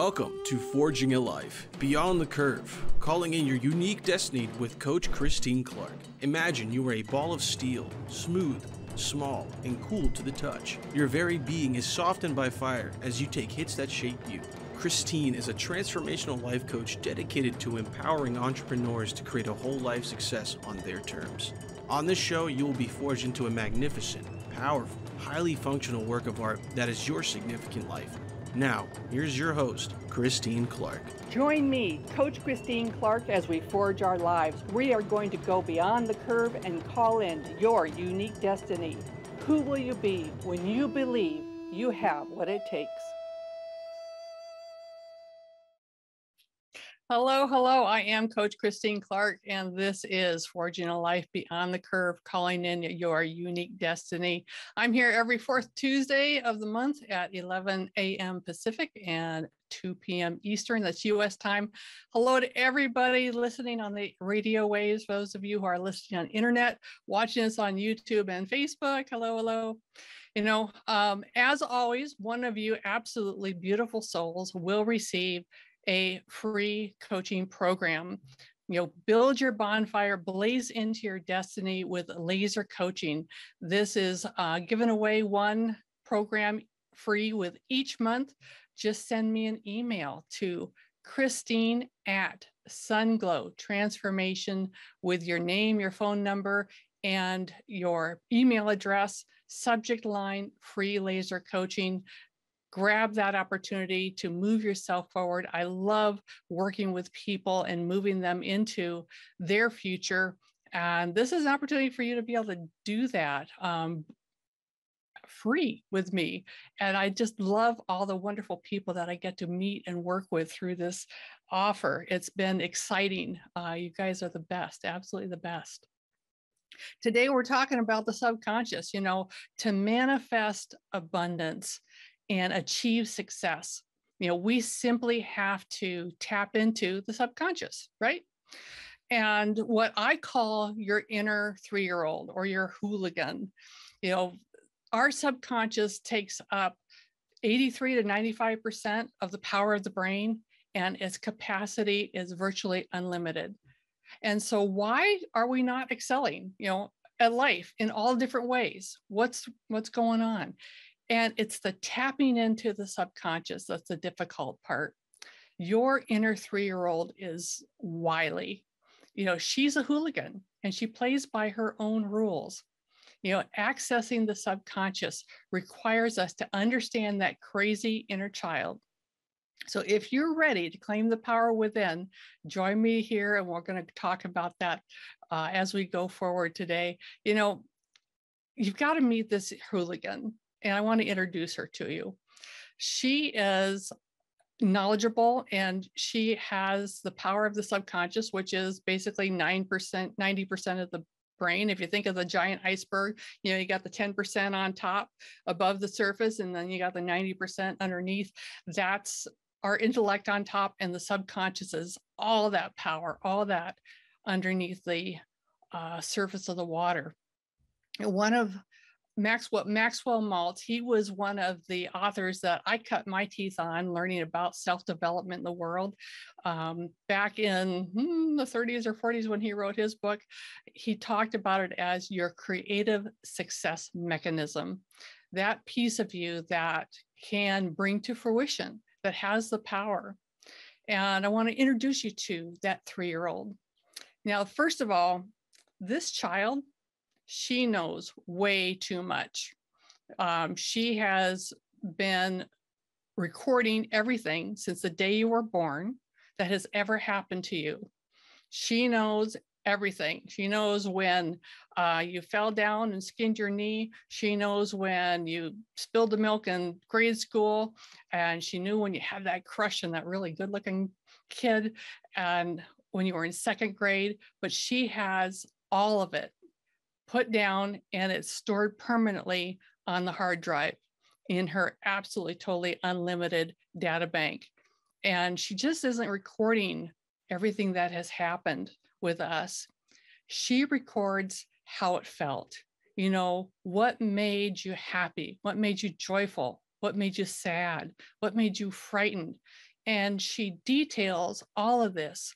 Welcome to Forging a Life Beyond the Curve, calling in your unique destiny with Coach Christine Clark. Imagine you are a ball of steel, smooth, small, and cool to the touch. Your very being is softened by fire as you take hits that shape you. Christine is a transformational life coach dedicated to empowering entrepreneurs to create a whole life success on their terms. On this show, you will be forged into a magnificent, powerful, highly functional work of art that is your significant life. Now, here's your host, Christine Clark. Join me, Coach Christine Clark, as we forge our lives. We are going to go beyond the curve and call in your unique destiny. Who will you be when you believe you have what it takes? Hello, hello. I am Coach Christine Clark, and this is Forging a Life Beyond the Curve, calling in your unique destiny. I'm here every fourth Tuesday of the month at 11 a.m. Pacific and 2 p.m. Eastern. That's U.S. time. Hello to everybody listening on the radio waves. Those of you who are listening on internet, watching us on YouTube and Facebook. Hello, hello. You know, um, as always, one of you absolutely beautiful souls will receive a free coaching program. You know, build your bonfire, blaze into your destiny with laser coaching. This is uh, giving away one program free with each month. Just send me an email to Christine at Sunglow Transformation with your name, your phone number, and your email address, subject line free laser coaching grab that opportunity to move yourself forward. I love working with people and moving them into their future. And this is an opportunity for you to be able to do that um, free with me. And I just love all the wonderful people that I get to meet and work with through this offer. It's been exciting. Uh, you guys are the best, absolutely the best. Today, we're talking about the subconscious, you know, to manifest abundance and achieve success. You know, we simply have to tap into the subconscious, right? And what I call your inner three year old or your hooligan, you know, our subconscious takes up 83 to 95% of the power of the brain, and its capacity is virtually unlimited. And so, why are we not excelling, you know, at life in all different ways? What's what's going on? And it's the tapping into the subconscious that's the difficult part. Your inner three year old is wily. You know, she's a hooligan and she plays by her own rules. You know, accessing the subconscious requires us to understand that crazy inner child. So, if you're ready to claim the power within, join me here and we're going to talk about that uh, as we go forward today. You know, you've got to meet this hooligan and I want to introduce her to you. She is knowledgeable and she has the power of the subconscious, which is basically 9%, 90% of the brain. If you think of the giant iceberg, you know, you got the 10% on top above the surface, and then you got the 90% underneath. That's our intellect on top, and the subconscious is all that power, all that underneath the uh, surface of the water. One of Maxwell Maxwell Maltz, he was one of the authors that I cut my teeth on learning about self-development in the world. Um, back in hmm, the 30s or 40s when he wrote his book, he talked about it as your creative success mechanism. That piece of you that can bring to fruition, that has the power. And I want to introduce you to that three-year-old. Now, first of all, this child she knows way too much. Um, she has been recording everything since the day you were born that has ever happened to you. She knows everything. She knows when uh, you fell down and skinned your knee. She knows when you spilled the milk in grade school. And she knew when you had that crush on that really good looking kid and when you were in second grade. But she has all of it put down and it's stored permanently on the hard drive in her absolutely totally unlimited data bank. And she just isn't recording everything that has happened with us. She records how it felt. You know, what made you happy? What made you joyful? What made you sad? What made you frightened? And she details all of this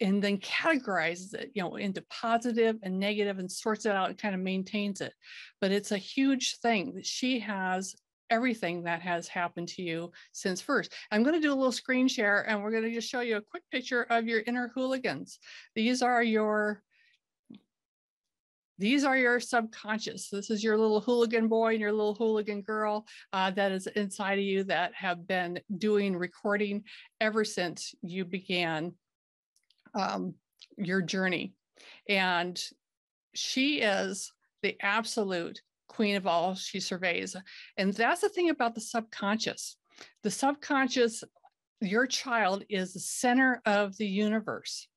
and then categorizes it, you know, into positive and negative and sorts it out and kind of maintains it. But it's a huge thing that she has everything that has happened to you since first. I'm going to do a little screen share and we're going to just show you a quick picture of your inner hooligans. These are your these are your subconscious. This is your little hooligan boy and your little hooligan girl uh, that is inside of you that have been doing recording ever since you began um, your journey. And she is the absolute queen of all she surveys. And that's the thing about the subconscious. The subconscious, your child is the center of the universe.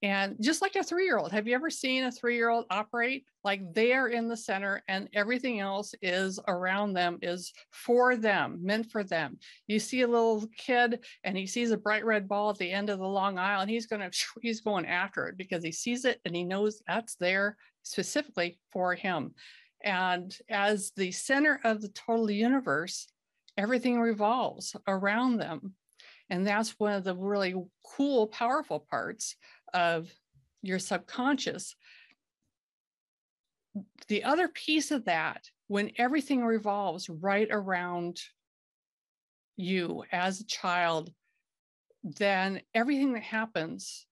And just like a three year old, have you ever seen a three year old operate? Like they are in the center and everything else is around them, is for them, meant for them. You see a little kid and he sees a bright red ball at the end of the long aisle and he's going to, he's going after it because he sees it and he knows that's there specifically for him. And as the center of the total universe, everything revolves around them. And that's one of the really cool, powerful parts of your subconscious. The other piece of that, when everything revolves right around you as a child, then everything that happens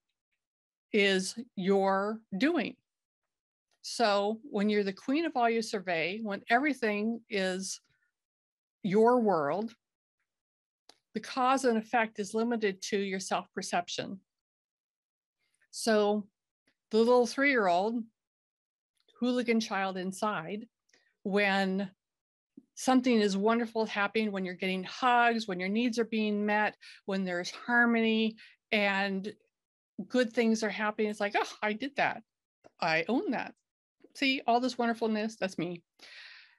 is your doing. So when you're the queen of all you survey, when everything is your world, the cause and effect is limited to your self perception. So the little three year old hooligan child inside, when something is wonderful happening, when you're getting hugs, when your needs are being met, when there's harmony and good things are happening, it's like, oh, I did that. I own that. See all this wonderfulness? That's me.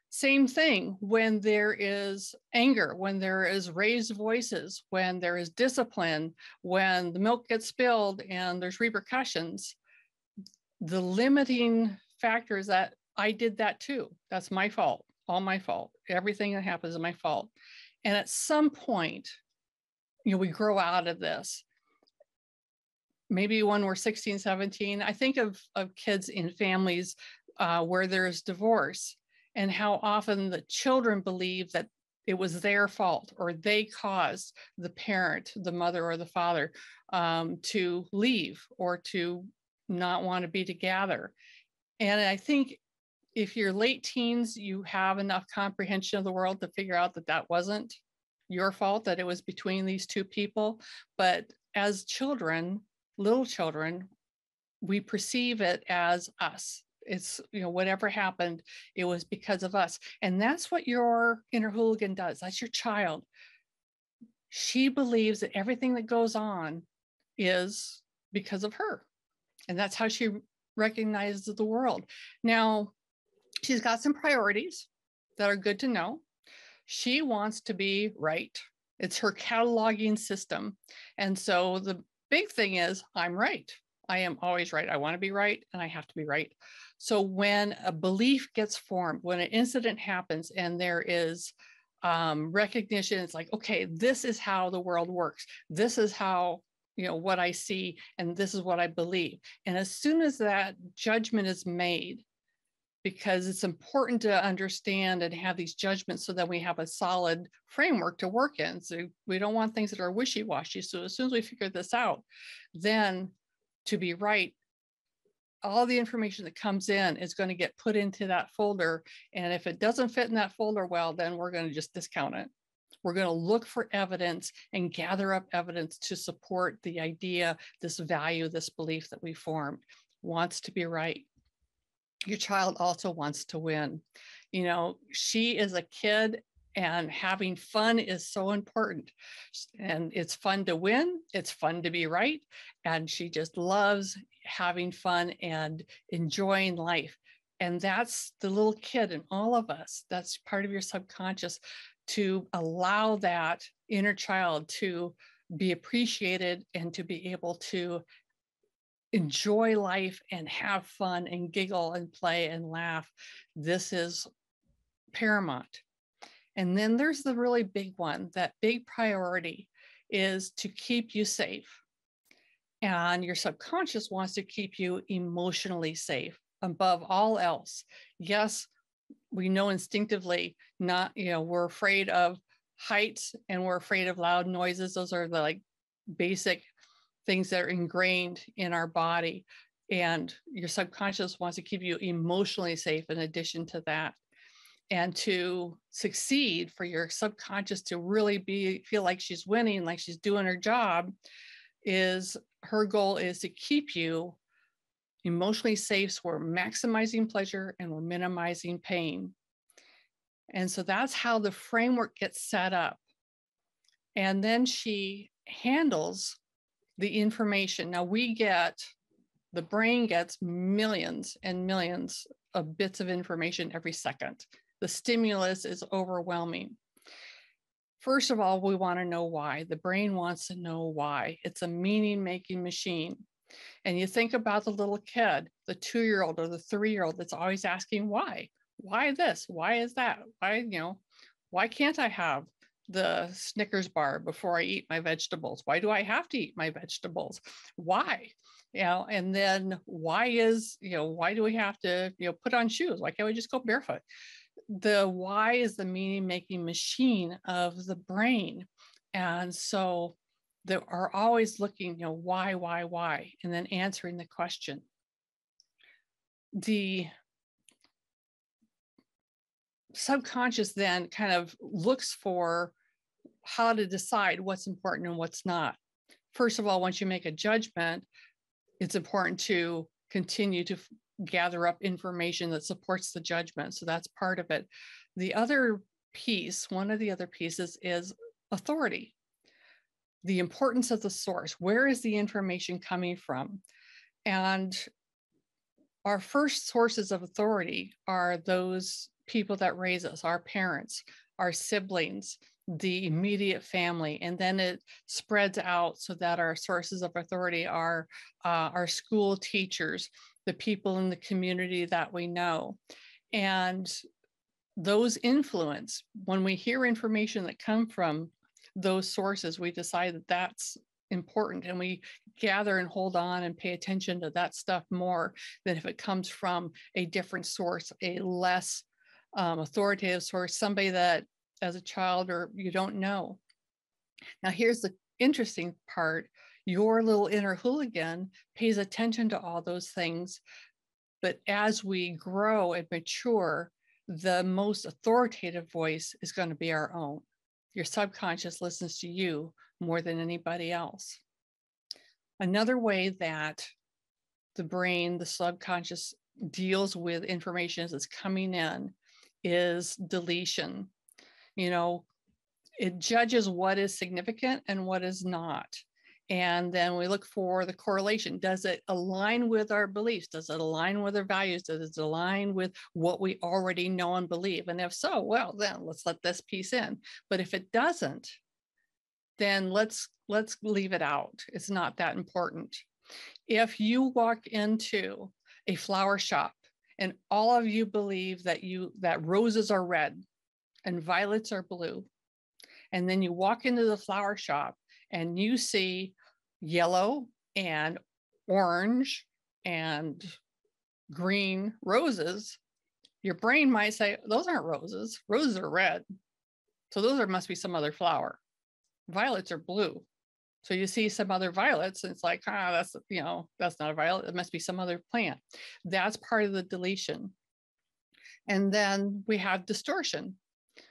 Same thing when there is anger, when there is raised voices, when there is discipline, when the milk gets spilled and there's repercussions. The limiting factor is that I did that too. That's my fault, all my fault. Everything that happens is my fault. And at some point, you know, we grow out of this. Maybe when we're 16, 17, I think of, of kids in families uh, where there's divorce and how often the children believe that it was their fault or they caused the parent, the mother or the father um, to leave or to not want to be together. And I think if you're late teens, you have enough comprehension of the world to figure out that that wasn't your fault, that it was between these two people. But as children, little children, we perceive it as us it's you know whatever happened it was because of us and that's what your inner hooligan does that's your child. She believes that everything that goes on is because of her and that's how she recognizes the world. Now she's got some priorities that are good to know. She wants to be right. It's her cataloging system and so the big thing is i'm right. I am always right. I want to be right and i have to be right so when a belief gets formed, when an incident happens and there is um, recognition, it's like, okay, this is how the world works. This is how, you know, what I see, and this is what I believe. And as soon as that judgment is made, because it's important to understand and have these judgments so that we have a solid framework to work in. So we don't want things that are wishy washy. So as soon as we figure this out, then to be right all the information that comes in is going to get put into that folder. And if it doesn't fit in that folder well, then we're going to just discount it. We're going to look for evidence and gather up evidence to support the idea, this value, this belief that we formed wants to be right. Your child also wants to win. You know, she is a kid and having fun is so important. And it's fun to win, it's fun to be right. And she just loves having fun and enjoying life. And that's the little kid in all of us. That's part of your subconscious to allow that inner child to be appreciated and to be able to enjoy life and have fun and giggle and play and laugh. This is paramount. And then there's the really big one that big priority is to keep you safe. And your subconscious wants to keep you emotionally safe above all else. Yes, we know instinctively not, you know, we're afraid of heights and we're afraid of loud noises. Those are the like basic things that are ingrained in our body. And your subconscious wants to keep you emotionally safe in addition to that. And to succeed for your subconscious to really be feel like she's winning, like she's doing her job, is her goal is to keep you emotionally safe so we're maximizing pleasure and we're minimizing pain. And so that's how the framework gets set up. And then she handles the information. Now we get, the brain gets millions and millions of bits of information every second. The stimulus is overwhelming. First of all, we want to know why. The brain wants to know why. It's a meaning making machine. And you think about the little kid, the two year old or the three year old that's always asking why why this? Why is that? Why, you know, why can't I have the Snickers bar before I eat my vegetables? Why do I have to eat my vegetables? Why? You know, and then why is, you know, why do we have to, you know, put on shoes? Why can't we just go barefoot? The why is the meaning making machine of the brain. And so they are always looking, you know, why, why, why, and then answering the question. The subconscious then kind of looks for how to decide what's important and what's not. First of all, once you make a judgment, it's important to continue to gather up information that supports the judgment. So that's part of it. The other piece, one of the other pieces is authority. The importance of the source. Where is the information coming from? And our first sources of authority are those people that raise us, our parents, our siblings, the immediate family, and then it spreads out so that our sources of authority are uh, our school teachers, the people in the community that we know. And those influence, when we hear information that come from those sources, we decide that that's important and we gather and hold on and pay attention to that stuff more than if it comes from a different source, a less um, authoritative source, somebody that as a child or you don't know. Now, here's the interesting part your little inner hooligan pays attention to all those things. But as we grow and mature, the most authoritative voice is going to be our own. Your subconscious listens to you more than anybody else. Another way that the brain, the subconscious deals with information as it's coming in is deletion. You know, it judges what is significant and what is not. And then we look for the correlation. Does it align with our beliefs? Does it align with our values? Does it align with what we already know and believe? And if so, well, then let's let this piece in. But if it doesn't, then let's let's leave it out. It's not that important. If you walk into a flower shop and all of you believe that you that roses are red and violets are blue and then you walk into the flower shop and you see yellow and orange and green roses your brain might say those aren't roses roses are red so those are must be some other flower violets are blue so you see some other violets, and it's like, ah, that's you know, that's not a violet. It must be some other plant. That's part of the deletion. And then we have distortion.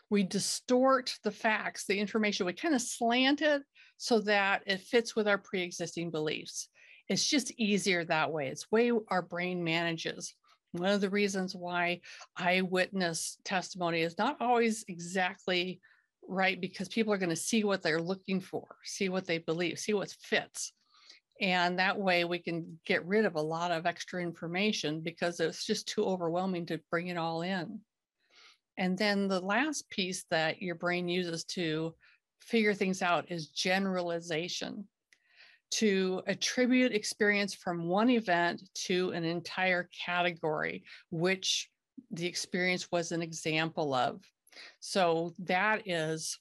We distort the facts, the information. We kind of slant it so that it fits with our pre-existing beliefs. It's just easier that way. It's way our brain manages. One of the reasons why eyewitness testimony is not always exactly right? Because people are going to see what they're looking for, see what they believe, see what fits. And that way we can get rid of a lot of extra information because it's just too overwhelming to bring it all in. And then the last piece that your brain uses to figure things out is generalization to attribute experience from one event to an entire category, which the experience was an example of. So that is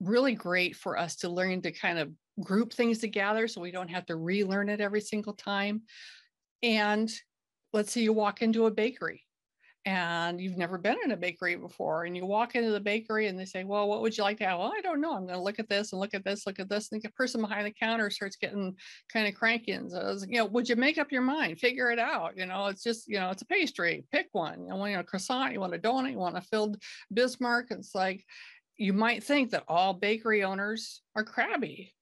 really great for us to learn to kind of group things together so we don't have to relearn it every single time. And let's say you walk into a bakery and you've never been in a bakery before and you walk into the bakery and they say well what would you like to have? Well i don't know i'm going to look at this and look at this look at this and the person behind the counter starts getting kind of cranky and says you know would you make up your mind? Figure it out you know it's just you know it's a pastry pick one you know, want a croissant you want a donut you want a filled bismarck? It's like you might think that all bakery owners are crabby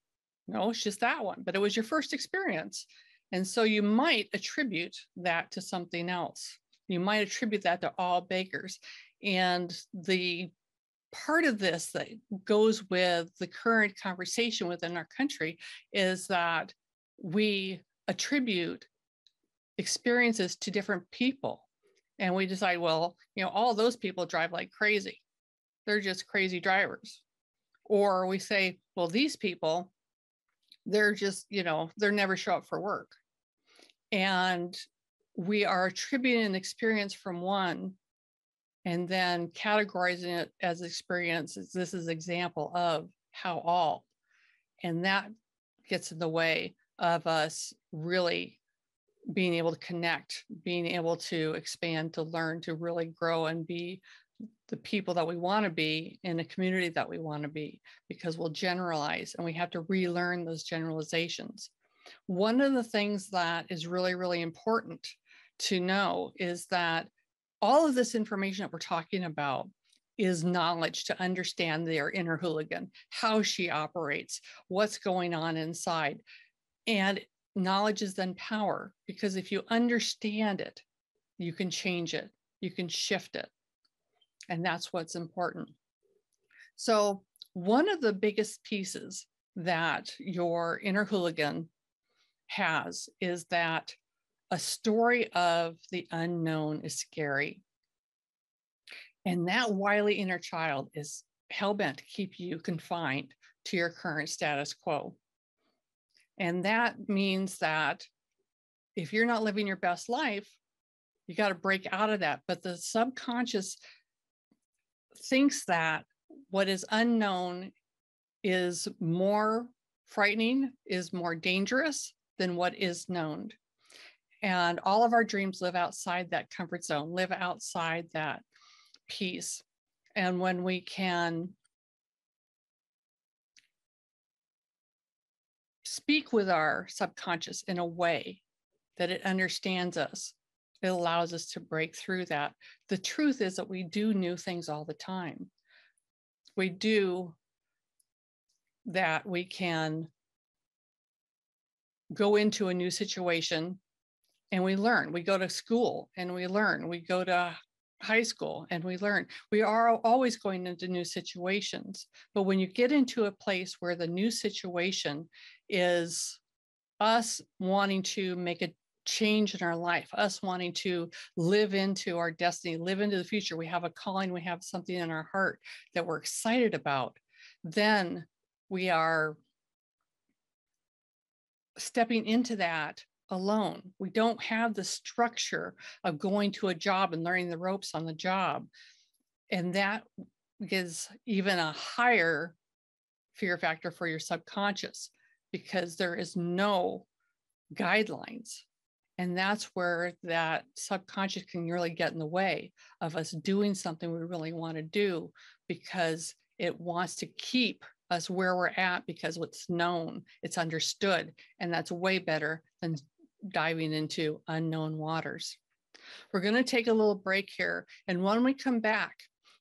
no it's just that one but it was your first experience and so you might attribute that to something else you might attribute that to all bakers. And the part of this that goes with the current conversation within our country is that we attribute experiences to different people. And we decide, well, you know, all those people drive like crazy. They're just crazy drivers. Or we say, well, these people, they're just, you know, they're never show up for work. And we are attributing an experience from one and then categorizing it as experiences. This is example of how all, and that gets in the way of us really being able to connect, being able to expand, to learn, to really grow and be the people that we want to be in a community that we want to be because we'll generalize and we have to relearn those generalizations. One of the things that is really, really important to know is that all of this information that we're talking about is knowledge to understand their inner hooligan, how she operates, what's going on inside. And knowledge is then power, because if you understand it, you can change it, you can shift it. And that's what's important. So, one of the biggest pieces that your inner hooligan has is that a story of the unknown is scary. And that wily inner child is hell bent to keep you confined to your current status quo. And that means that if you're not living your best life, you got to break out of that. But the subconscious thinks that what is unknown is more frightening, is more dangerous than what is known. And all of our dreams live outside that comfort zone, live outside that peace. And when we can speak with our subconscious in a way that it understands us, it allows us to break through that. The truth is that we do new things all the time. We do that we can go into a new situation and we learn. We go to school and we learn. We go to high school and we learn. We are always going into new situations. But when you get into a place where the new situation is us wanting to make a change in our life, us wanting to live into our destiny, live into the future, we have a calling, we have something in our heart that we're excited about, then we are stepping into that alone. We don't have the structure of going to a job and learning the ropes on the job. And that gives even a higher fear factor for your subconscious because there is no guidelines. And that's where that subconscious can really get in the way of us doing something we really want to do because it wants to keep us where we're at because it's known, it's understood, and that's way better than diving into unknown waters. We're going to take a little break here. And when we come back,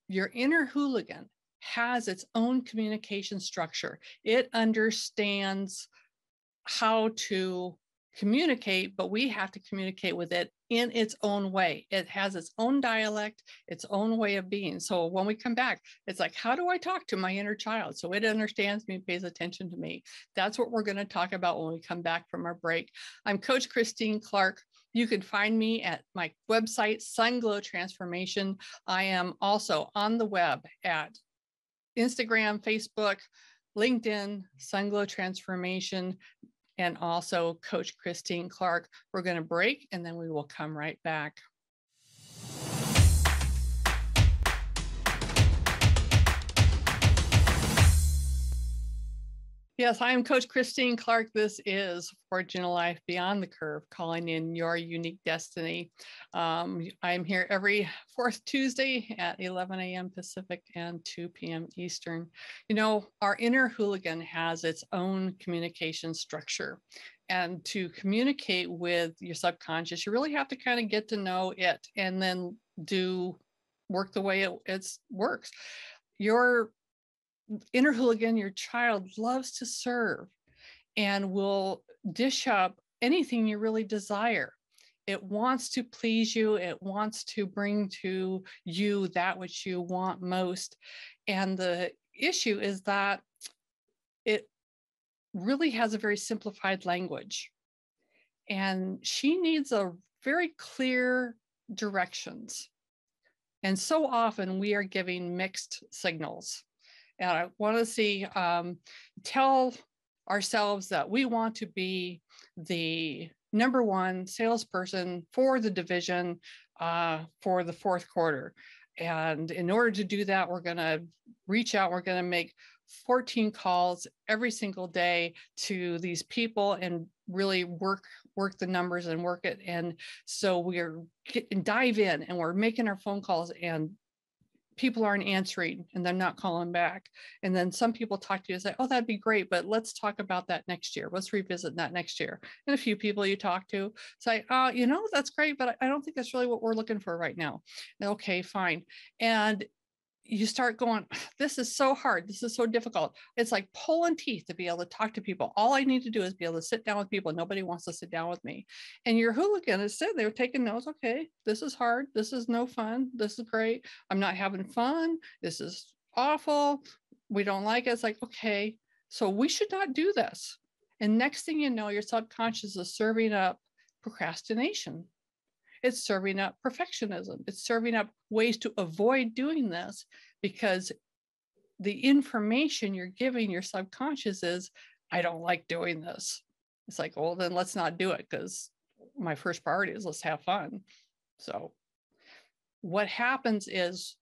your inner hooligan has its own communication structure. It understands how to communicate, but we have to communicate with it in its own way. It has its own dialect, its own way of being. So when we come back, it's like, how do I talk to my inner child so it understands me, pays attention to me? That's what we're going to talk about when we come back from our break. I'm Coach Christine Clark. You can find me at my website, Sunglow Transformation. I am also on the web at Instagram, Facebook, LinkedIn, Sunglow Transformation and also Coach Christine Clark. We're going to break and then we will come right back. Yes, I am Coach Christine Clark. This is Forging a Life Beyond the Curve, calling in your unique destiny. Um, I'm here every fourth Tuesday at 11 a.m. Pacific and 2 p.m. Eastern. You know, our inner hooligan has its own communication structure. And to communicate with your subconscious, you really have to kind of get to know it and then do work the way it it's, works. Your inner hooligan, your child loves to serve and will dish up anything you really desire. It wants to please you. It wants to bring to you that which you want most. And the issue is that it really has a very simplified language. And she needs a very clear directions. And so often we are giving mixed signals. And I want to see, um, tell ourselves that we want to be the number one salesperson for the division uh, for the fourth quarter. And in order to do that, we're going to reach out, we're going to make 14 calls every single day to these people and really work work the numbers and work it and so we're getting dive in and we're making our phone calls and people aren't answering and they're not calling back. And then some people talk to you and say, oh, that'd be great, but let's talk about that next year. Let's revisit that next year. And a few people you talk to say, oh, you know, that's great, but I don't think that's really what we're looking for right now. Okay, fine. And you start going, this is so hard. This is so difficult. It's like pulling teeth to be able to talk to people. All I need to do is be able to sit down with people. Nobody wants to sit down with me. And your hooligan is sitting there taking notes. Okay, this is hard. This is no fun. This is great. I'm not having fun. This is awful. We don't like it. It's like, okay, so we should not do this. And next thing you know, your subconscious is serving up procrastination it's serving up perfectionism. It's serving up ways to avoid doing this because the information you're giving your subconscious is, I don't like doing this. It's like, well, then let's not do it because my first priority is let's have fun. So, what happens is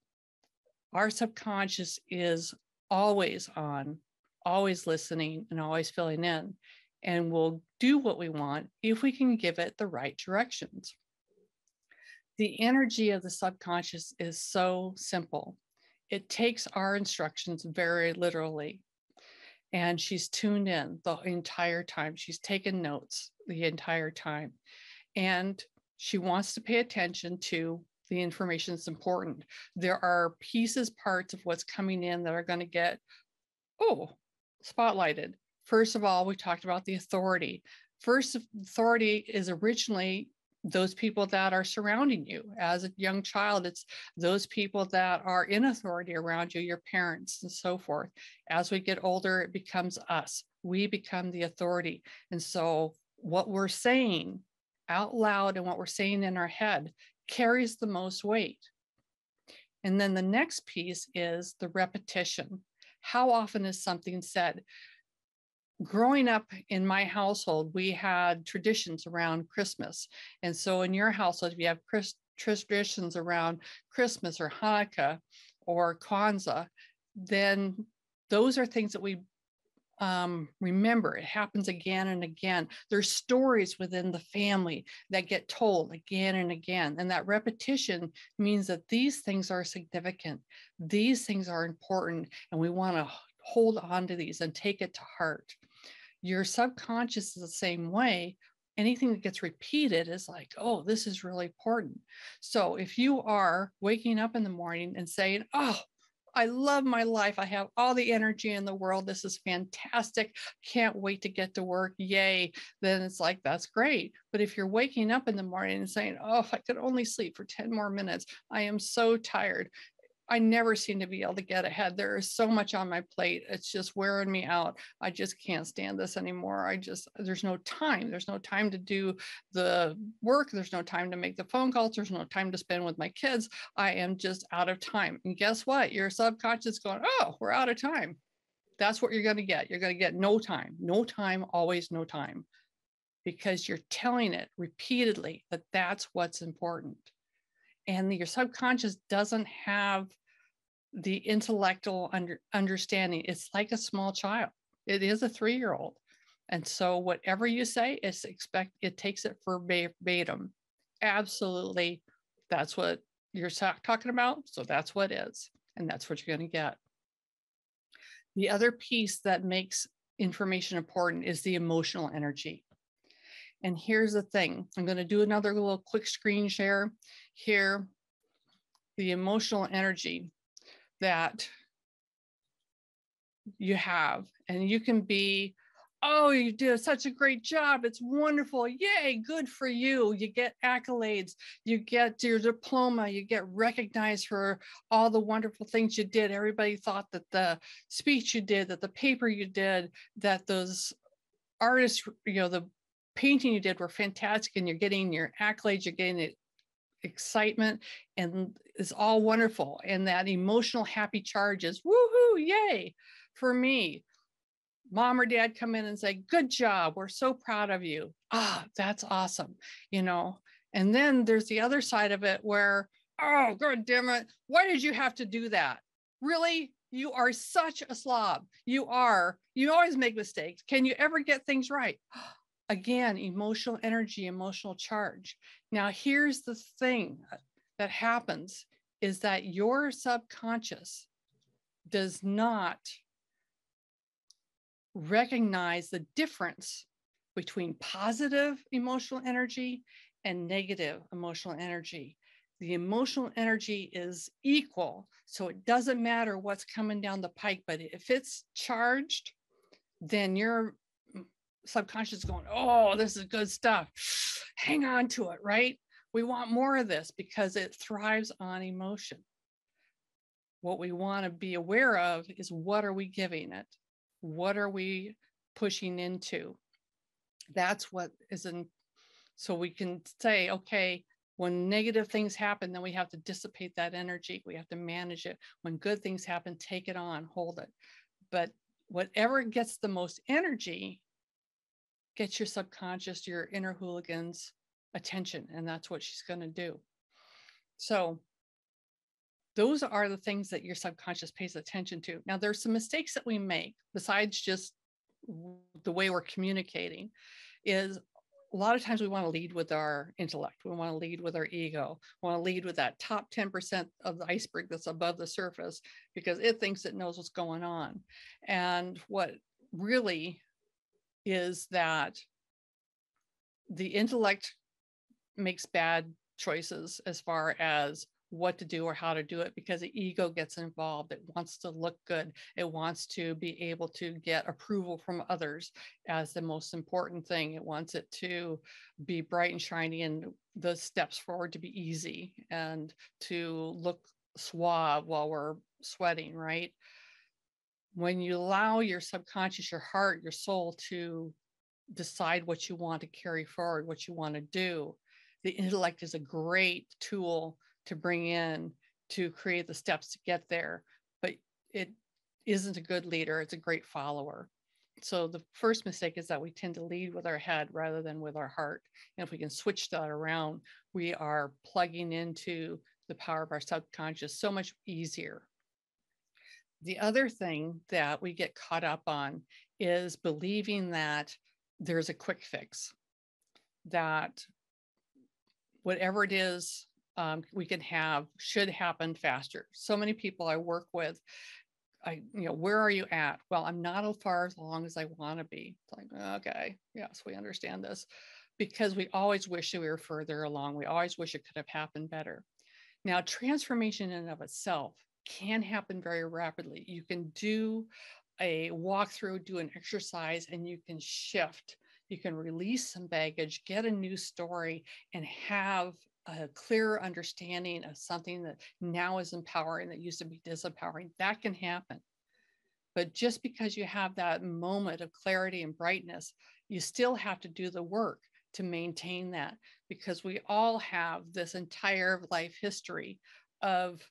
our subconscious is always on, always listening, and always filling in, and will do what we want if we can give it the right directions the energy of the subconscious is so simple. It takes our instructions very literally. And she's tuned in the entire time. She's taken notes the entire time. And she wants to pay attention to the information that's important. There are pieces, parts of what's coming in that are going to get, oh, spotlighted. First of all, we talked about the authority. First, authority is originally those people that are surrounding you. As a young child it's those people that are in authority around you your parents and so forth. As we get older it becomes us. We become the authority. And so what we're saying out loud and what we're saying in our head carries the most weight. And then the next piece is the repetition. How often is something said growing up in my household, we had traditions around Christmas. And so in your household, if you have Chris, traditions around Christmas or Hanukkah or Kwanzaa, then those are things that we um, remember. It happens again and again. There's stories within the family that get told again and again. And that repetition means that these things are significant. These things are important. And we want to hold on to these and take it to heart your subconscious is the same way anything that gets repeated is like, oh, this is really important. So if you are waking up in the morning and saying, oh, I love my life. I have all the energy in the world. This is fantastic. Can't wait to get to work. Yay. Then it's like, that's great. But if you're waking up in the morning and saying, oh, if I could only sleep for 10 more minutes, I am so tired. I never seem to be able to get ahead. There is so much on my plate. It's just wearing me out. I just can't stand this anymore. I just, there's no time. There's no time to do the work. There's no time to make the phone calls. There's no time to spend with my kids. I am just out of time. And guess what? Your subconscious going, oh, we're out of time. That's what you're going to get. You're going to get no time, no time, always no time, because you're telling it repeatedly that that's what's important and your subconscious doesn't have the intellectual under, understanding it's like a small child It is a three year old. And so whatever you say is expect it takes it for verbatim. Absolutely. That's what you're talking about. So that's what is. And that's what you're going to get. The other piece that makes information important is the emotional energy. And here's the thing I'm going to do another little quick screen share here. The emotional energy that you have, and you can be oh, you did such a great job. It's wonderful. Yay, good for you. You get accolades, you get your diploma, you get recognized for all the wonderful things you did. Everybody thought that the speech you did, that the paper you did, that those artists, you know, the painting you did were fantastic and you're getting your accolades, you're getting it excitement and it's all wonderful and that emotional happy charge is woohoo yay for me mom or dad come in and say, Good job. We're so proud of you. Ah, that's awesome. You know, and then there's the other side of it where, oh, God damn it. Why did you have to do that? Really? You are such a slob. You are. You always make mistakes. Can you ever get things right? Again, emotional energy, emotional charge. Now, here's the thing that happens is that your subconscious does not recognize the difference between positive emotional energy and negative emotional energy. The emotional energy is equal, so it doesn't matter what's coming down the pike, but if it's charged, then your subconscious going, Oh, this is good stuff. Hang on to it, right? We want more of this because it thrives on emotion. What we want to be aware of is what are we giving it? what are we pushing into that's what is in so we can say okay when negative things happen then we have to dissipate that energy we have to manage it when good things happen take it on hold it but whatever gets the most energy gets your subconscious your inner hooligans attention and that's what she's going to do so those are the things that your subconscious pays attention to. Now, there's some mistakes that we make besides just the way we're communicating, is a lot of times we want to lead with our intellect. We want to lead with our ego. We want to lead with that top 10% of the iceberg that's above the surface because it thinks it knows what's going on. And what really is that the intellect makes bad choices as far as what to do or how to do it because the ego gets involved. It wants to look good. It wants to be able to get approval from others as the most important thing. It wants it to be bright and shiny and the steps forward to be easy and to look suave while we're sweating, right? When you allow your subconscious, your heart, your soul to decide what you want to carry forward, what you want to do, the intellect is a great tool to bring in to create the steps to get there, but it isn't a good leader, it's a great follower. So the first mistake is that we tend to lead with our head rather than with our heart. And if we can switch that around, we are plugging into the power of our subconscious so much easier. The other thing that we get caught up on is believing that there's a quick fix, that whatever it is um, we can have should happen faster. So many people I work with, I, you know, where are you at? Well, I'm not as far as long as I want to be. It's like, okay, yes, we understand this because we always wish that we were further along. We always wish it could have happened better. Now, transformation in and of itself can happen very rapidly. You can do a walkthrough, do an exercise, and you can shift. You can release some baggage, get a new story, and have a clearer understanding of something that now is empowering that used to be disempowering, that can happen. But just because you have that moment of clarity and brightness, you still have to do the work to maintain that because we all have this entire life history of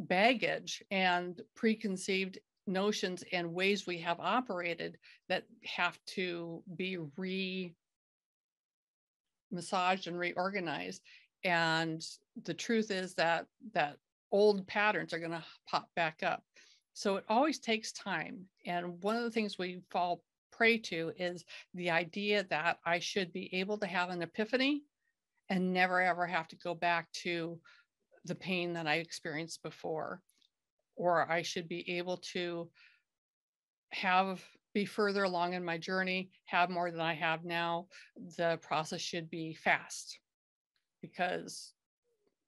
baggage and preconceived notions and ways we have operated that have to be re massaged and reorganized and the truth is that that old patterns are going to pop back up So it always takes time. And one of the things we fall prey to is the idea that I should be able to have an epiphany and never ever have to go back to the pain that I experienced before. Or I should be able to have be further along in my journey, have more than I have now. The process should be fast because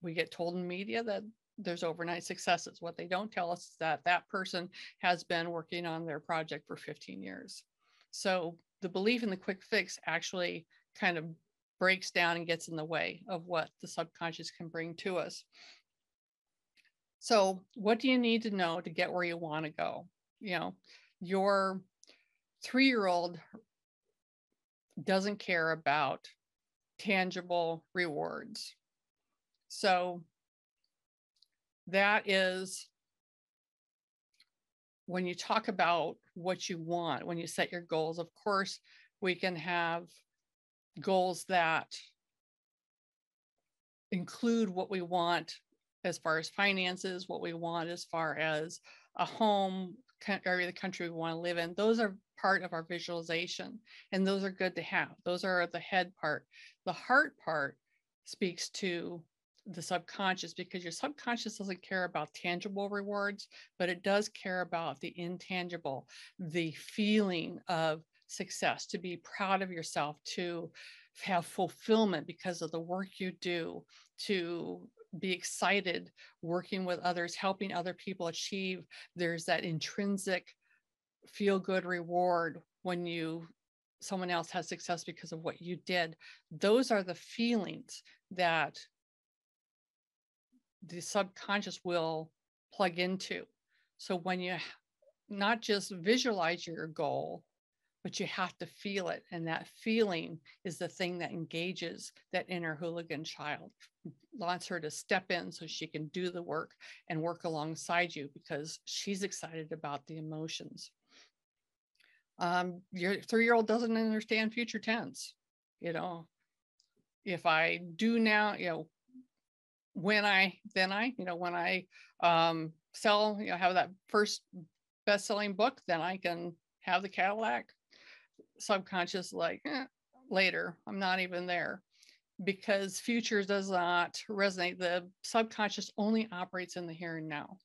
we get told in media that there's overnight successes. What they don't tell us is that that person has been working on their project for 15 years. So the belief in the quick fix actually kind of breaks down and gets in the way of what the subconscious can bring to us. So, what do you need to know to get where you want to go? You know, your three year old doesn't care about tangible rewards. So, that is when you talk about what you want, when you set your goals, of course, we can have goals that include what we want as far as finances, what we want as far as a home, area of the country we want to live in. Those are part of our visualization, and those are good to have. Those are the head part. The heart part speaks to the subconscious because your subconscious doesn't care about tangible rewards, but it does care about the intangible, the feeling of success, to be proud of yourself, to have fulfillment because of the work you do, to be excited working with others, helping other people achieve. There's that intrinsic feel good reward when you someone else has success because of what you did. Those are the feelings that the subconscious will plug into. So when you not just visualize your goal, but you have to feel it. And that feeling is the thing that engages that inner hooligan child, wants her to step in so she can do the work and work alongside you because she's excited about the emotions. Um, your three year old doesn't understand future tense. You know, if I do now, you know, when I, then I, you know, when I um, sell, you know, have that first best selling book, then I can have the Cadillac subconscious like eh, later i'm not even there because future does not resonate. The subconscious only operates in the here and now.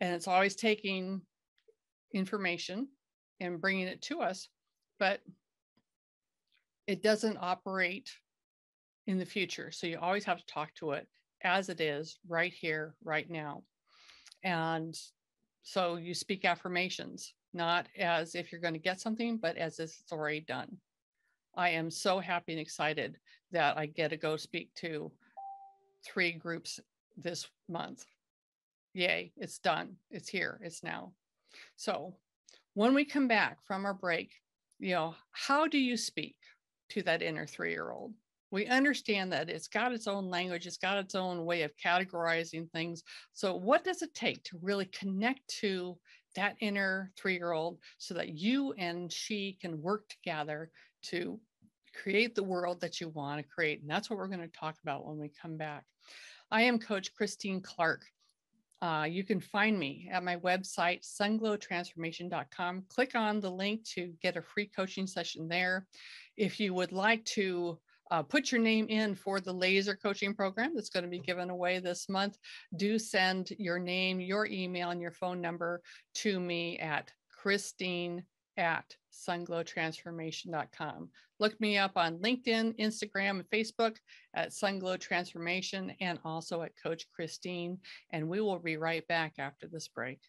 And it's always taking information and bringing it to us but it doesn't operate in the future. So you always have to talk to it as it is right here right now. And so you speak affirmations not as if you're going to get something, but as if it's already done. I am so happy and excited that I get to go speak to three groups this month. Yay, it's done. It's here. It's now. So when we come back from our break, you know, how do you speak to that inner three year old? We understand that it's got its own language, it's got its own way of categorizing things. So, what does it take to really connect to that inner three year old so that you and she can work together to create the world that you want to create. And that's what we're going to talk about when we come back. I am Coach Christine Clark. Uh, you can find me at my website, sunglowtransformation.com. Click on the link to get a free coaching session there. If you would like to uh, put your name in for the laser coaching program that's going to be given away this month. Do send your name, your email, and your phone number to me at Christine at sunglowtransformation.com. Look me up on LinkedIn, Instagram, and Facebook at Sunglow Transformation and also at Coach Christine. And we will be right back after this break.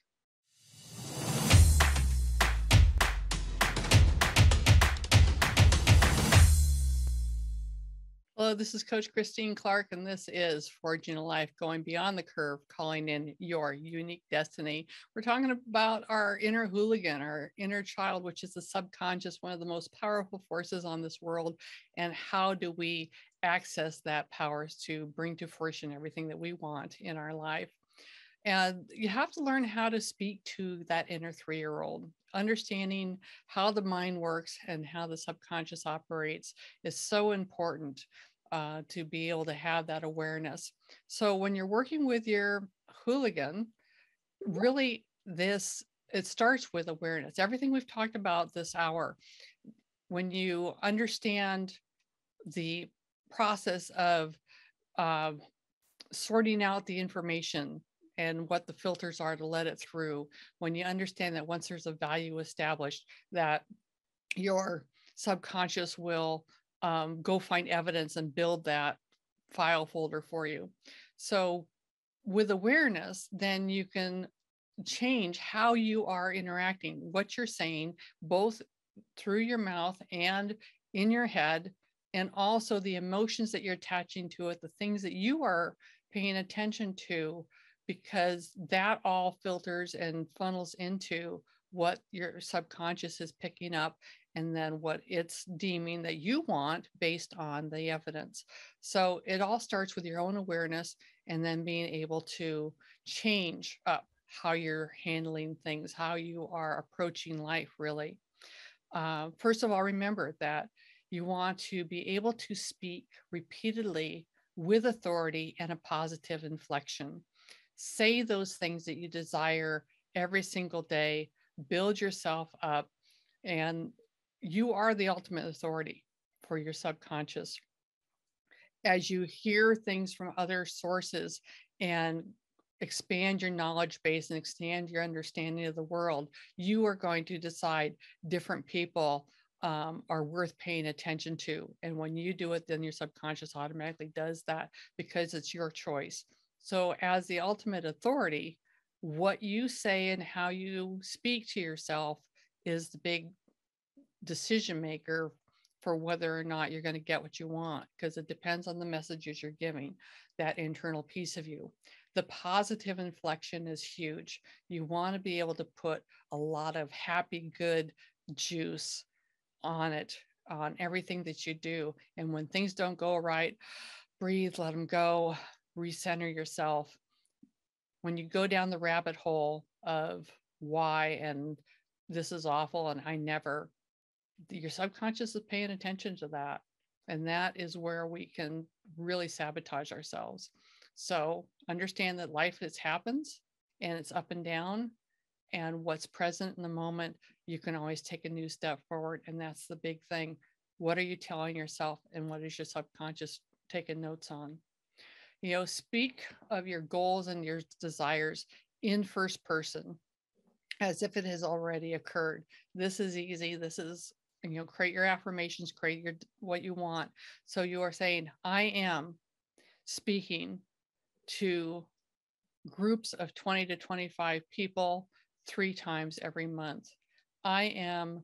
Hello, this is Coach Christine Clark, and this is Forging a Life Going Beyond the Curve, calling in your unique destiny. We're talking about our inner hooligan, our inner child, which is the subconscious, one of the most powerful forces on this world. And how do we access that powers to bring to fruition everything that we want in our life? And you have to learn how to speak to that inner three year old. Understanding how the mind works and how the subconscious operates is so important uh, to be able to have that awareness. So, when you're working with your hooligan, really this it starts with awareness everything we've talked about this hour when you understand the process of uh, sorting out the information and what the filters are to let it through when you understand that once there's a value established that your subconscious will um, go find evidence and build that file folder for you. So with awareness then you can change how you are interacting what you're saying both through your mouth and in your head and also the emotions that you're attaching to it the things that you are paying attention to because that all filters and funnels into what your subconscious is picking up and then what it's deeming that you want based on the evidence. So it all starts with your own awareness and then being able to change up how you're handling things, how you are approaching life, really. Uh, first of all, remember that you want to be able to speak repeatedly with authority and a positive inflection. Say those things that you desire every single day, build yourself up, and you are the ultimate authority for your subconscious. As you hear things from other sources and expand your knowledge base and expand your understanding of the world, you are going to decide different people um, are worth paying attention to. And when you do it, then your subconscious automatically does that because it's your choice. So, as the ultimate authority, what you say and how you speak to yourself is the big decision maker for whether or not you're going to get what you want because it depends on the messages you're giving that internal piece of you the positive inflection is huge you want to be able to put a lot of happy good juice on it, on everything that you do. And when things don't go right, breathe, let them go, recenter yourself. When you go down the rabbit hole of why and this is awful and I never, your subconscious is paying attention to that. And that is where we can really sabotage ourselves. So understand that life is happens and it's up and down and what's present in the moment, you can always take a new step forward. And that's the big thing. What are you telling yourself, and what is your subconscious taking notes on? You know, speak of your goals and your desires in first person as if it has already occurred. This is easy. This is, you know, create your affirmations, create your what you want. So you are saying, I am speaking to groups of 20 to 25 people three times every month. I am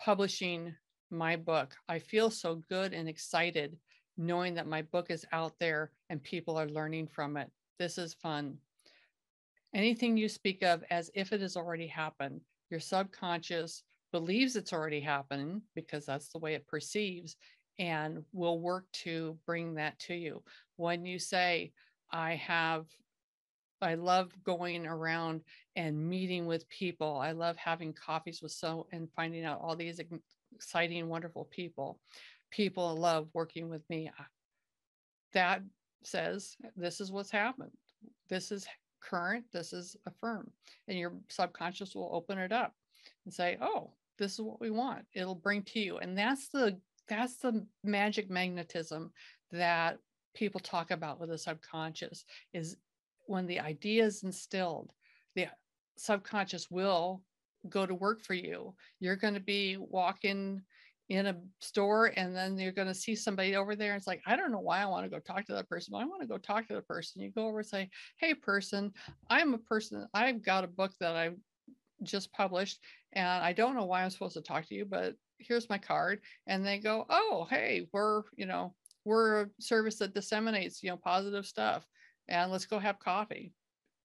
publishing my book. I feel so good and excited knowing that my book is out there and people are learning from it. This is fun. Anything you speak of as if it has already happened, your subconscious believes it's already happened because that's the way it perceives and will work to bring that to you. When you say, I have I love going around and meeting with people. I love having coffees with so and finding out all these exciting, wonderful people. People love working with me. That says this is what's happened. This is current. This is affirm. And your subconscious will open it up and say, oh, this is what we want. It'll bring to you. And that's the that's the magic magnetism that people talk about with the subconscious is when the idea is instilled, the subconscious will go to work for you. You're going to be walking in a store and then you're going to see somebody over there. And it's like, I don't know why I want to go talk to that person, but I want to go talk to the person. You go over and say, Hey, person, I'm a person, I've got a book that I just published and I don't know why I'm supposed to talk to you, but here's my card. And they go, Oh, hey, we're, you know, we're a service that disseminates, you know, positive stuff and let's go have coffee.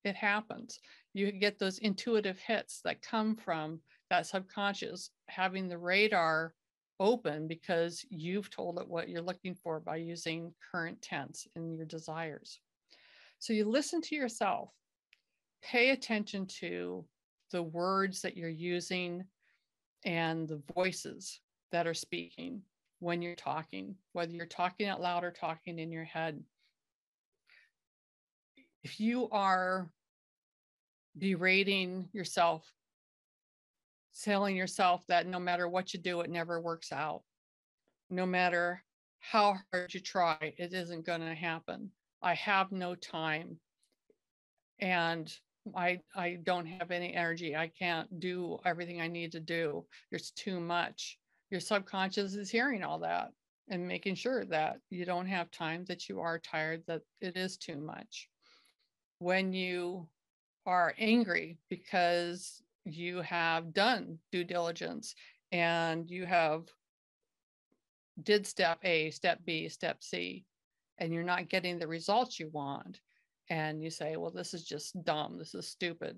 It happens. You get those intuitive hits that come from that subconscious having the radar open because you've told it what you're looking for by using current tense in your desires. So you listen to yourself, pay attention to the words that you're using and the voices that are speaking when you're talking, whether you're talking out loud or talking in your head if you are berating yourself, telling yourself that no matter what you do, it never works out, no matter how hard you try, it isn't going to happen. I have no time and I I don't have any energy. I can't do everything I need to do. There's too much. Your subconscious is hearing all that and making sure that you don't have time, that you are tired, that it is too much. When you are angry because you have done due diligence and you have did step A, step B, step C, and you're not getting the results you want, and you say, well, this is just dumb, this is stupid.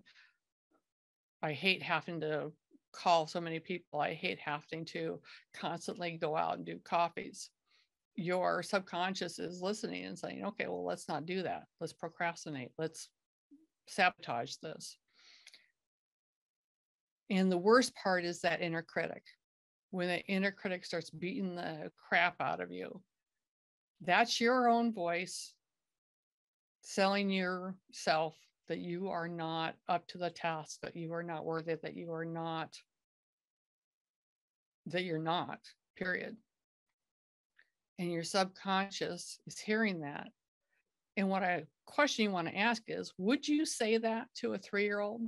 I hate having to call so many people. I hate having to constantly go out and do coffees. Your subconscious is listening and saying, okay, well, let's not do that. Let's procrastinate. Let's sabotage this. And the worst part is that inner critic. When the inner critic starts beating the crap out of you, that's your own voice selling yourself that you are not up to the task, that you are not worthy, that you are not, that you're not, period. And your subconscious is hearing that. And what I question you want to ask is would you say that to a three year old?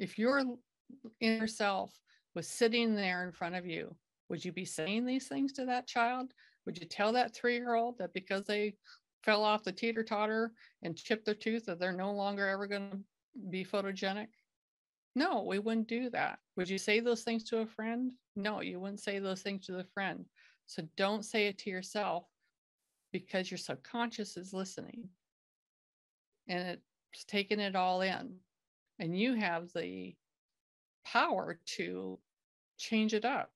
If your inner self was sitting there in front of you, would you be saying these things to that child? Would you tell that three year old that because they fell off the teeter totter and chipped their tooth that they're no longer ever going to be photogenic? No, we wouldn't do that. Would you say those things to a friend? No, you wouldn't say those things to the friend. So don't say it to yourself because your subconscious is listening and it's taking it all in. And you have the power to change it up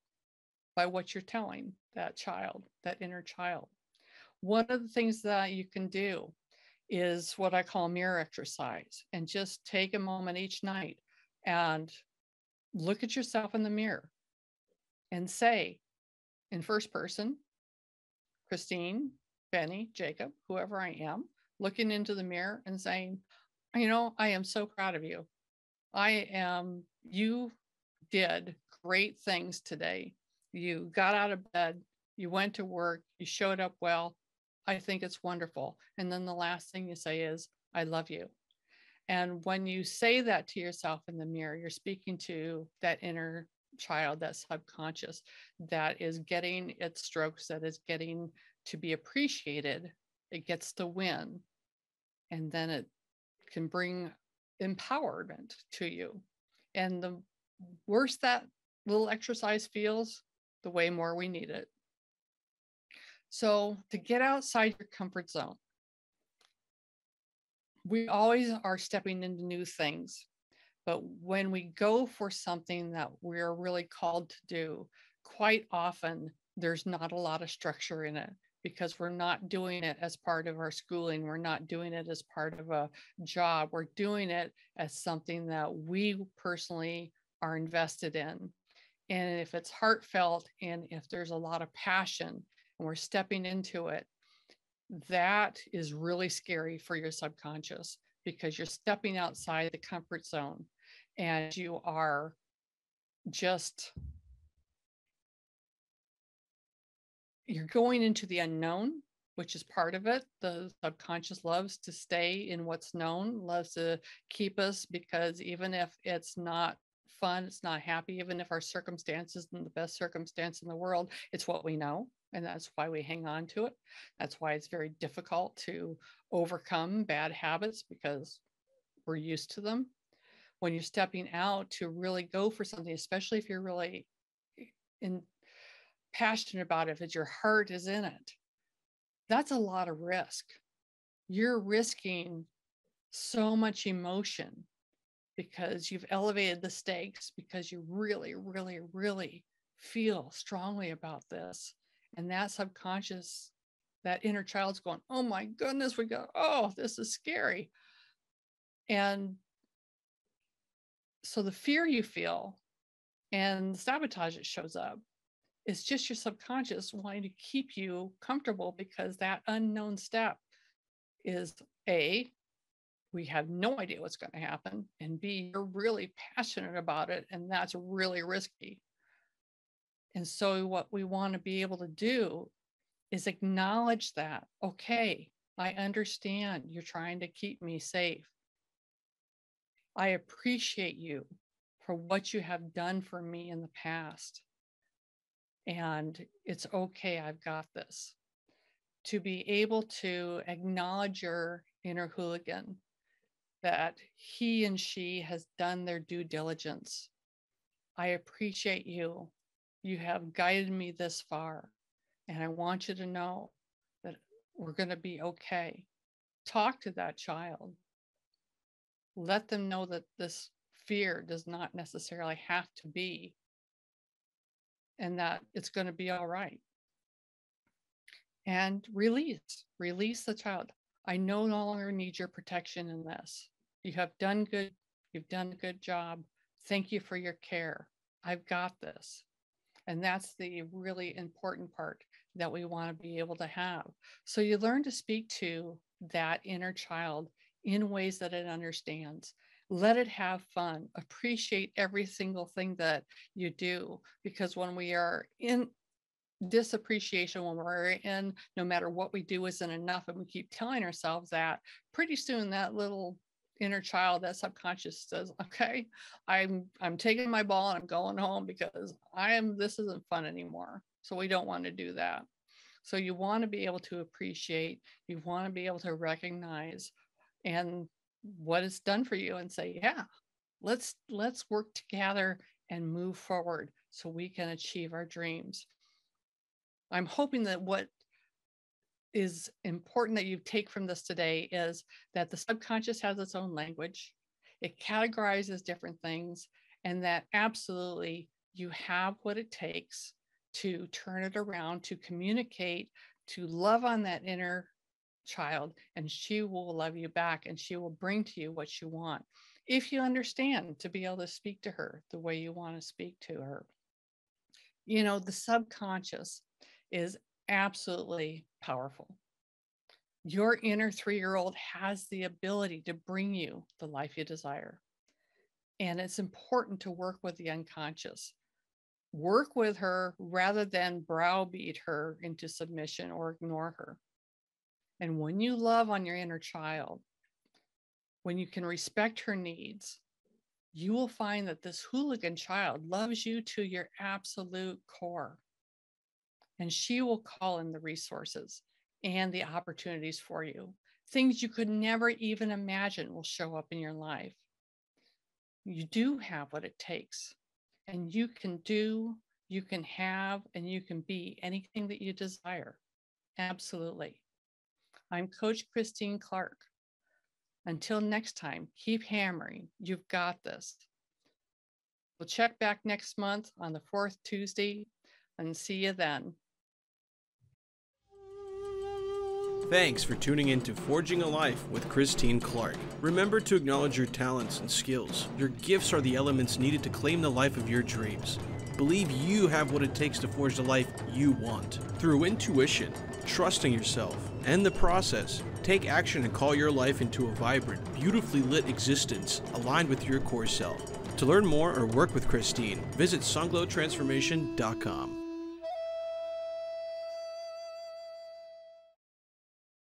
by what you're telling that child, that inner child. One of the things that you can do is what I call mirror exercise and just take a moment each night and look at yourself in the mirror and say in first person, Christine, Benny, Jacob, whoever I am, looking into the mirror and saying, you know, I am so proud of you. I am, you did great things today. You got out of bed, you went to work, you showed up well. I think it's wonderful. And then the last thing you say is, I love you. And when you say that to yourself in the mirror, you're speaking to that inner child, that subconscious that is getting its strokes, that is getting to be appreciated. It gets to win. And then it can bring empowerment to you. And the worse that little exercise feels, the way more we need it. So, to get outside your comfort zone, we always are stepping into new things. But when we go for something that we're really called to do, quite often there's not a lot of structure in it because we're not doing it as part of our schooling. We're not doing it as part of a job. We're doing it as something that we personally are invested in. And if it's heartfelt and if there's a lot of passion and we're stepping into it, that is really scary for your subconscious because you're stepping outside the comfort zone and you are just you're going into the unknown which is part of it. The subconscious loves to stay in what's known loves to keep us because even if it's not fun it's not happy even if our circumstances in the best circumstance in the world it's what we know and that's why we hang on to it. That's why it's very difficult to overcome bad habits because we're used to them. When you're stepping out to really go for something, especially if you're really in passionate about it, if your heart is in it, that's a lot of risk. You're risking so much emotion because you've elevated the stakes because you really, really, really feel strongly about this and that subconscious that inner child's going oh my goodness we go oh this is scary and so the fear you feel and the sabotage that shows up is just your subconscious wanting to keep you comfortable because that unknown step is a we have no idea what's going to happen. And B, you're really passionate about it, and that's really risky. And so, what we want to be able to do is acknowledge that, okay, I understand you're trying to keep me safe. I appreciate you for what you have done for me in the past. And it's okay, I've got this. To be able to acknowledge your inner hooligan, that he and she has done their due diligence. I appreciate you. You have guided me this far. And I want you to know that we're going to be okay. Talk to that child. Let them know that this fear does not necessarily have to be and that it's going to be all right. And release, release the child. I no longer need your protection in this. You have done good. You've done a good job. Thank you for your care. I've got this. And that's the really important part that we want to be able to have. So you learn to speak to that inner child in ways that it understands. Let it have fun. Appreciate every single thing that you do. Because when we are in disappreciation, when we're in no matter what we do isn't enough, and we keep telling ourselves that, pretty soon that little inner child that subconscious says okay i'm i'm taking my ball and i'm going home because i am this isn't fun anymore. So we don't want to do that. So you want to be able to appreciate you want to be able to recognize and what it's done for you and say yeah let's let's work together and move forward so we can achieve our dreams. I'm hoping that what is important that you take from this today is that the subconscious has its own language. It categorizes different things and that absolutely you have what it takes to turn it around to communicate to love on that inner child and she will love you back and she will bring to you what you want if you understand to be able to speak to her the way you want to speak to her. You know the subconscious is absolutely powerful. Your inner three year old has the ability to bring you the life you desire. And it's important to work with the unconscious. Work with her rather than browbeat her into submission or ignore her. And when you love on your inner child, when you can respect her needs, you will find that this hooligan child loves you to your absolute core and she will call in the resources and the opportunities for you. Things you could never even imagine will show up in your life. You do have what it takes, and you can do, you can have, and you can be anything that you desire. Absolutely. I'm Coach Christine Clark. Until next time, keep hammering. You've got this. We'll check back next month on the fourth Tuesday and see you then. Thanks for tuning in to Forging a Life with Christine Clark. Remember to acknowledge your talents and skills. Your gifts are the elements needed to claim the life of your dreams. Believe you have what it takes to forge the life you want. Through intuition, trusting yourself, and the process, take action and call your life into a vibrant, beautifully lit existence aligned with your core self. To learn more or work with Christine, visit sunglowtransformation.com.